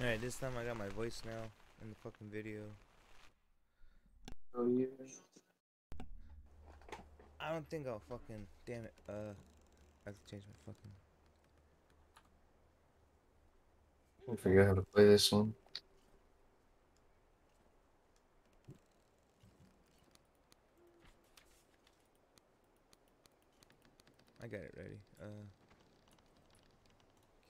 Alright, this time I got my voice now in the fucking video. Oh yeah. I don't think I'll fucking damn it. Uh, I have to change my fucking. I forget how to play this one. I got it ready. Uh,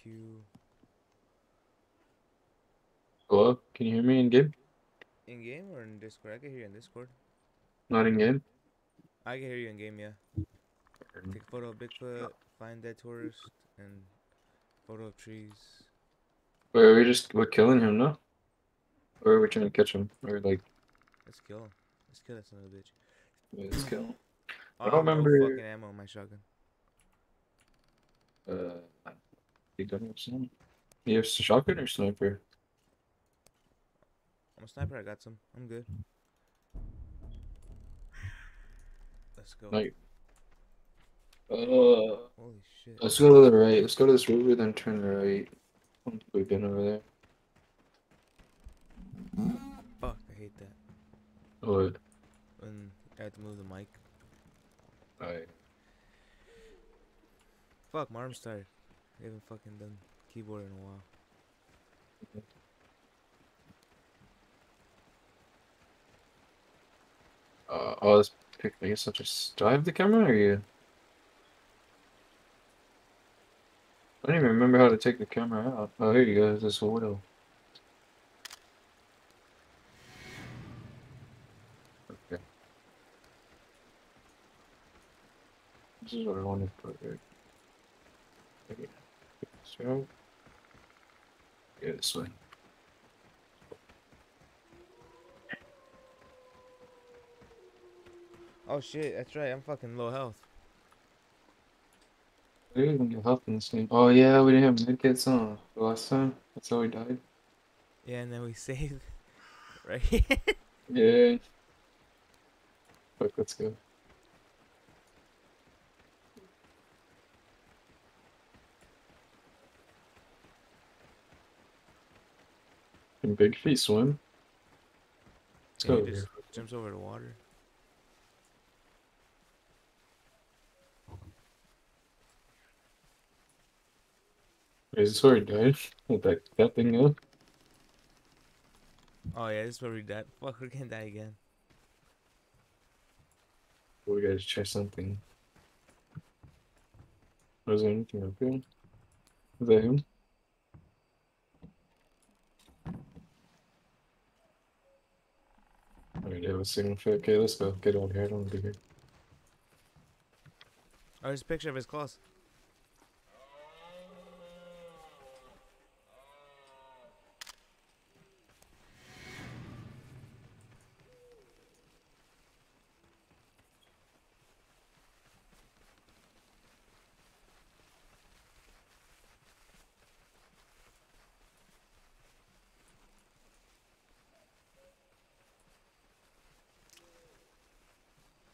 Q Can you hear me in game? in game or in Discord? I can hear you in Discord. Not in game? I can hear you in game, yeah. Take a photo of Bigfoot, find dead tourist, and photo of trees. Wait, are we just we're killing him now? Or are we trying to catch him? Or like Let's kill him. Let's kill that son of a bitch. wait, let's kill him. I don't have remember- No fucking ammo in my shotgun. Uh you got some? You have shotgun or sniper? I'm a sniper. I got some. I'm good. Let's go. Like uh Holy shit. let's go to the right. Let's go to this river, then turn right. We've been over there. Fuck, I hate that. Oh, When I have to move the mic. alright. Fuck, my arm's tired. I haven't fucking done keyboard in a while. Uh, oh, this pic. I guess I'll just. Do I have the camera or you? I don't even remember how to take the camera out. Oh, here you go. This window. Okay. This is what I wanted to put here. Okay. So. Yeah, this way. Oh shit, that's right. I'm fucking low health. We didn't even get health in this game. Oh yeah, we didn't have medkits on the last time. That's how we died. Yeah, and then we saved. right? Yeah. Fuck, let's go. Can big feet swim? Let's Yeah, go. just jumps over the water. Wait, is this where he died? Let that, that thing go? Oh yeah, this is where we died. Fuck, we're gonna die again. We gotta try something. Was there anything up here? Is that him? Alright, see him fit. Okay, let's go. Get out of here. I don't want to be here. Oh, there's a picture of his claws.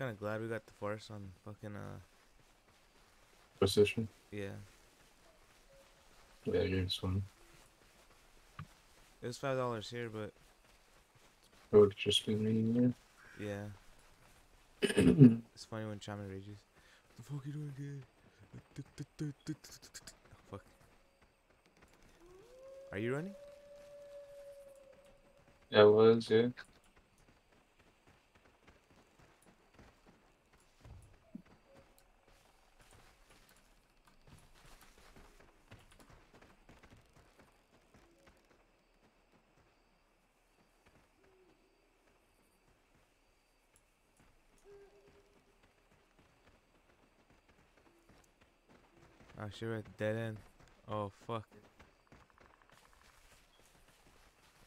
Kinda glad we got the force on fucking uh Position. yeah. Yeah, you're this. It was five dollars here, but It would just be me yeah. It's funny when Shaman rages. What the fuck you doing here? Oh, fuck. Are you running? yeah, it was, yeah. Oh shit, we're at dead end. Oh fuck.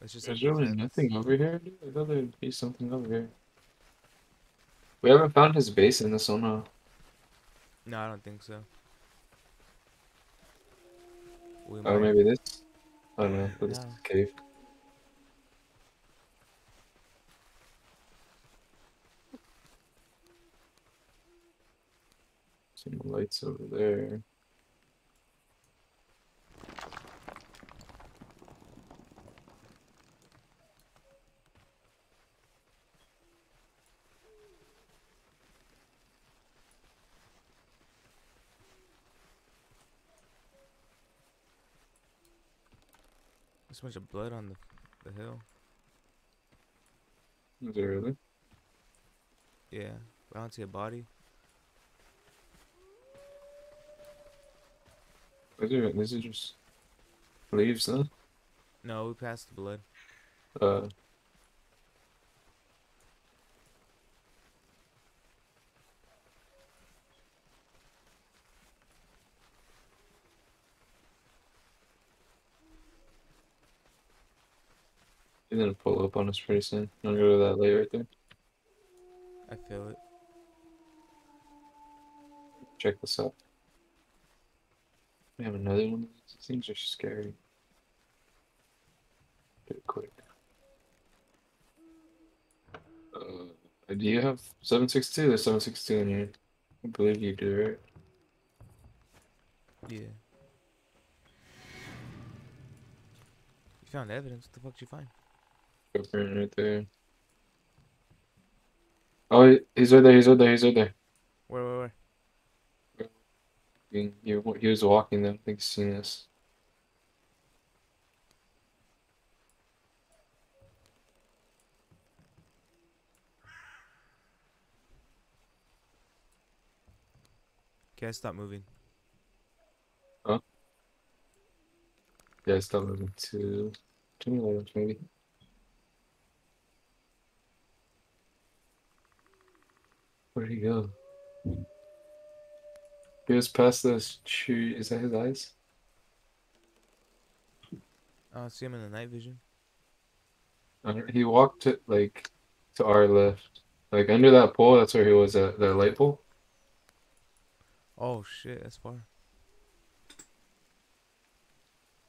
Let's just There's really nothing over here, dude. I thought there'd be something over here. We haven't found his base in this one, huh? No, I don't think so. We Or might. maybe this? I don't know. This is No. a cave. Some lights over there. There's a bunch of blood on the the hill. Is it really? Yeah, I don't see a body. Is it, is it? This is just leaves, huh? No, we passed the blood. Uh. He's gonna pull up on us pretty soon. I'll go to that lake right there. I feel it. Check this out. We have another one. These things are scary. Do it quick. Uh, do you have 762? There's 762 in here. I believe you do, right? Yeah. You found evidence. What the fuck did you find? It right there. Oh, he's right there. He's right there. He's right there. Where, where, where? He, he, he was walking there. I think he's seen us. Okay, stop moving. Huh? Yeah, stop moving to 20 maybe. Where'd he go? He was past those tree. Is that his eyes? I see him in the night vision. He walked to like to our left, like under that pole. That's where he was at the light pole. Oh shit, that's far.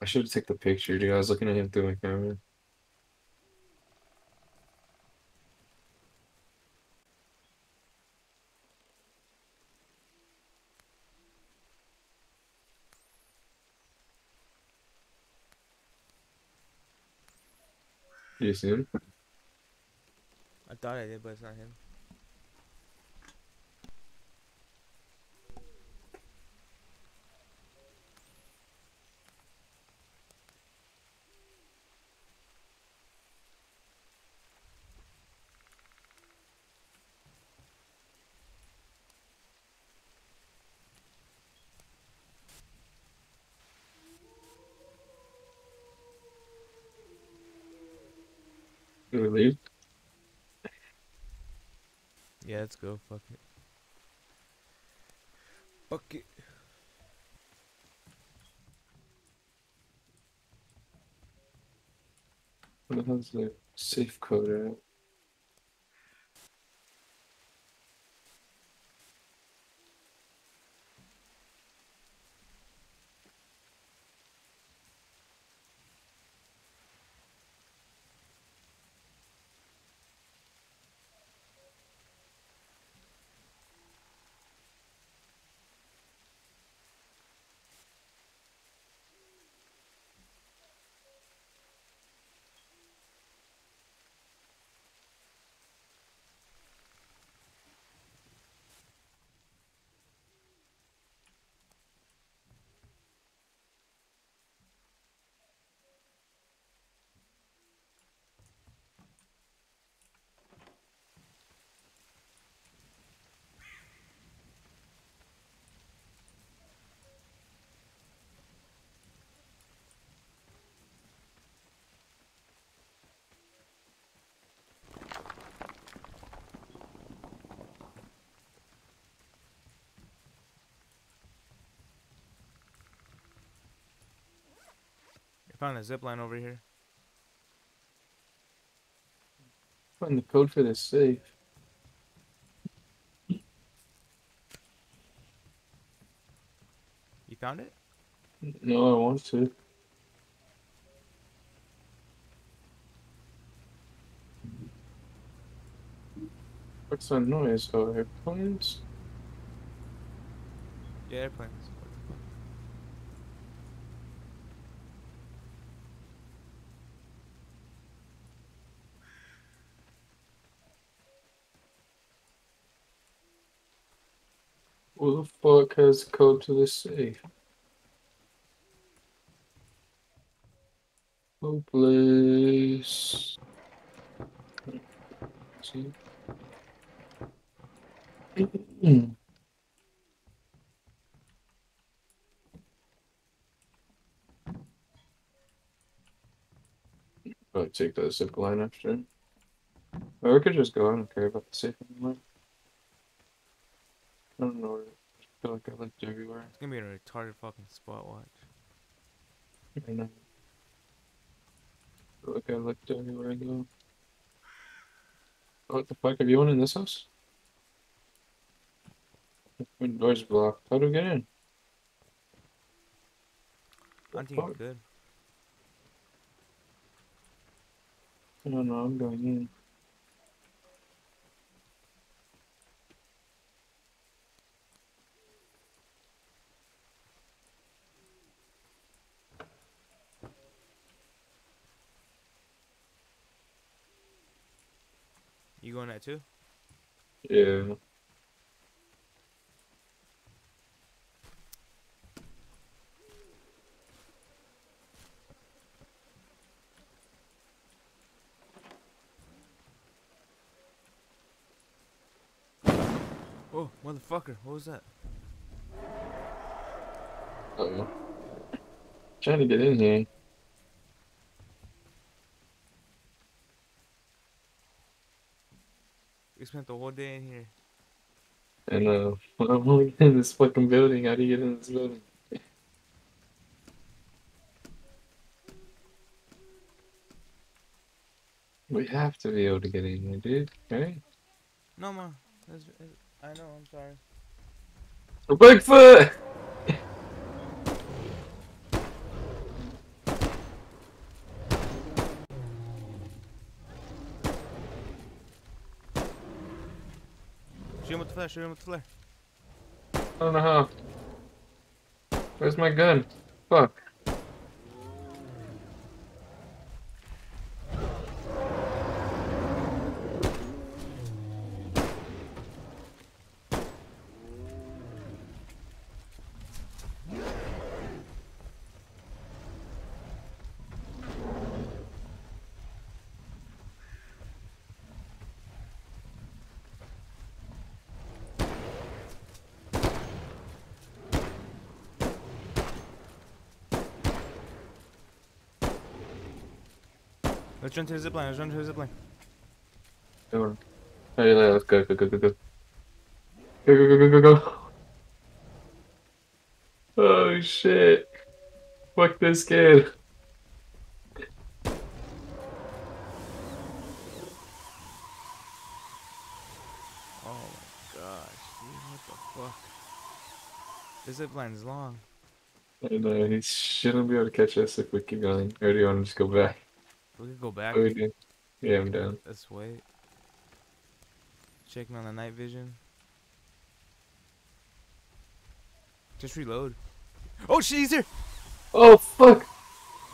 I should have taken the picture, dude. I was looking at him through my camera. You see him? I thought I did, but it's not him. We leave? Yeah, let's go. Fuck it. Fuck it. What the hell's the safe code at? I found a zip line over here. Find the code for this safe. You found it? No, I want to. What's that noise? Oh, airplanes? Yeah, airplanes. Who the fuck has the code to this safe? Hopeless. See? I'll take the zip line after. Or we could just go. I don't care about the safe anymore. I don't know. I feel like I looked everywhere. It's gonna be a retarded fucking spot watch. I know. I feel like I looked everywhere I go. Oh, what the fuck? Have you one in this house? My door's blocked. How do we get in? I think Fuck. good. I don't know. I'm going in. You going that too? Yeah. Oh, motherfucker! What was that? Oh. Trying to get in here. We spent the whole day in here. And uh, I'm only in this fucking building. How do you get in this building? We have to be able to get in here, dude. Right? No, ma. That's, I know. I'm sorry. Bigfoot! Shoot him with the flare. Shoot him with the flare. I don't know how. Where's my gun? Fuck. Let's run to the zipline. Let's run to the zipline. Come on. Hey, let's go, go, go, go, go. Go, go, go, go, go, go. Oh shit. Fuck this kid. Oh my gosh, dude, what the fuck? This zip line is long. I know, he shouldn't be able to catch us if we keep going. Or do you want to just go back? We could go back. Oh. Yeah, I'm down. Let's wait. Checking on the night vision. Just reload. Oh shit, he's here! Oh fuck!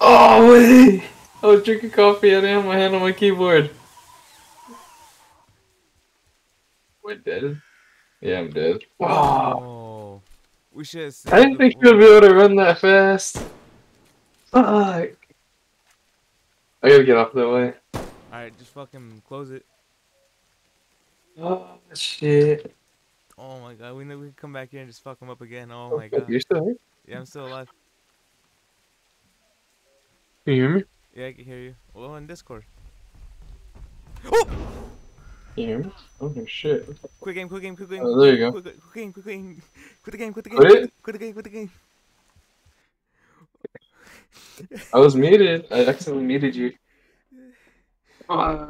Oh wait! I was drinking coffee. I didn't have my hand on my keyboard. We're dead. Yeah, I'm dead. Wow! Oh, we should. I didn't think you'd be able to run that fast. Fuck! I gotta get off that way. Alright, just fucking close it. Oh shit! Oh my god, we know we can come back here and just fuck him up again. Oh Oh, my god. You're still here? Yeah, I'm still alive. Can you hear me? Yeah, I can hear you. Well, in Discord. Oh! Can you hear me? Oh shit! Quick game, quick game, quick game. Oh, there you go. Quick, quick game, quick game. Quit the game, quit the game. Quit it? Quit the game, quit the game. I was muted. I accidentally muted you. Ah.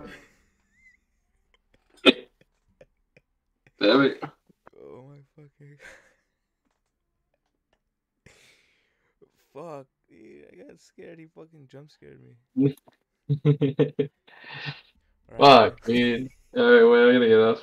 Damn it. Oh my fucking. Fuck, dude. I got scared. He fucking jump scared me. Alright, Fuck, man. Alright, well, I'm gonna get off.